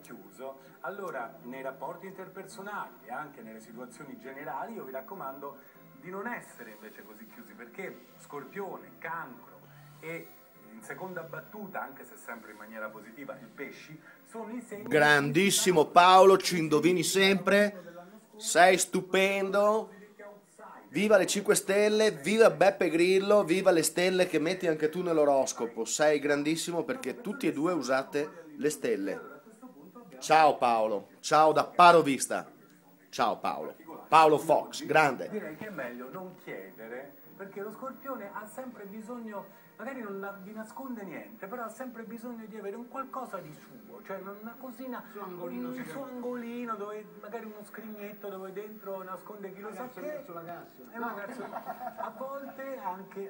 chiuso. Allora, nei rapporti interpersonali e anche nelle situazioni generali, io vi raccomando di non essere invece così chiusi, perché scorpione, cancro e in seconda battuta, anche se sempre in maniera positiva, i pesci sono i segni... Grandissimo Paolo, ci indovini sempre, sei stupendo. Viva le 5 Stelle, viva Beppe Grillo, viva le stelle che metti anche tu nell'oroscopo. Sei grandissimo perché tutti e due usate le stelle. Ciao Paolo, ciao da Paro Vista. Ciao Paolo. Paolo Fox, grande. Direi che è meglio non chiedere, perché lo scorpione ha sempre bisogno, magari non la- vi nasconde niente, però ha sempre bisogno di avere un qualcosa di suo, cioè una cosina, un suo angolino dove magari uno scrignetto dove dentro nasconde chi lo sa che. E magari a volte anche